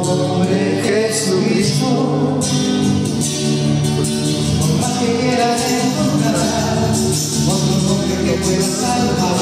nombre Jesucristo. Por más que quieras encontrar otro nombre que pueda salvar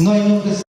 Nós nunca